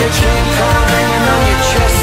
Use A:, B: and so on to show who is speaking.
A: your chin, call on your chest.